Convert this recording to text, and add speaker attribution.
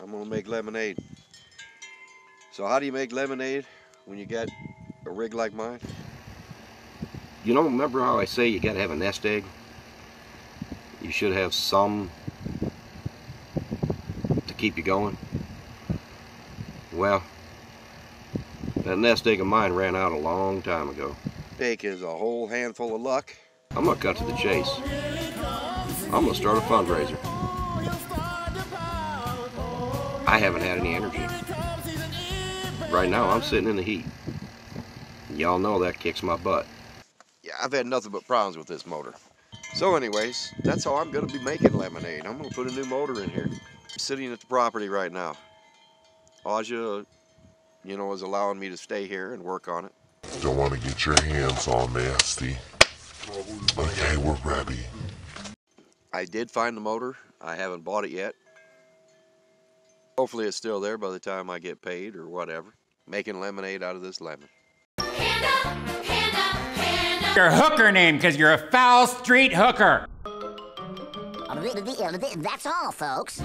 Speaker 1: I'm gonna make lemonade. So how do you make lemonade when you got a rig like mine?
Speaker 2: You know, remember how I say you gotta have a nest egg? You should have some to keep you going. Well, that nest egg of mine ran out a long time ago.
Speaker 1: Take is a whole handful of luck.
Speaker 2: I'm gonna cut to the chase. I'm gonna start a fundraiser. I haven't had any energy. Right now, I'm sitting in the heat. Y'all know that kicks my butt.
Speaker 1: Yeah, I've had nothing but problems with this motor. So anyways, that's how I'm gonna be making lemonade. I'm gonna put a new motor in here. I'm sitting at the property right now. Aja, you know, is allowing me to stay here and work on it.
Speaker 3: Don't want to get your hands all nasty. Okay, we're ready.
Speaker 1: I did find the motor. I haven't bought it yet. Hopefully it's still there by the time I get paid or whatever. Making lemonade out of this lemon.
Speaker 4: Your hooker name, because you're a foul street hooker.
Speaker 5: That's all, folks.